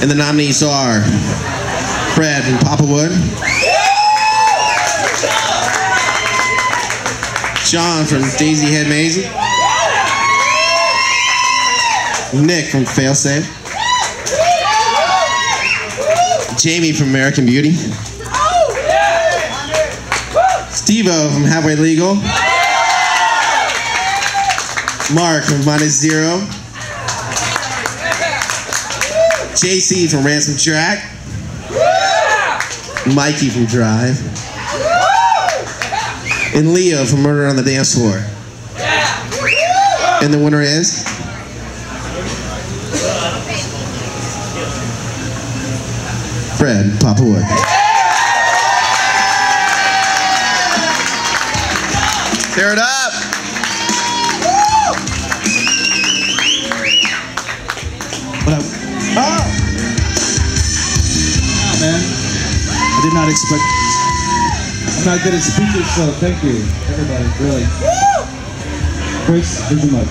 And the nominees are Fred from Papawood, John from Daisy Head Maisie, Nick from Failsafe, Jamie from American Beauty, Steve-O from Halfway Legal, Mark from Minus Zero, JC from Ransom Track, Mikey from Drive, and Leo from Murder on the Dance Floor. And the winner is Fred Papawood. Tear it up! I did not expect. I'm not good at speeches, so thank you, everybody. Really. Chris, here's your mic.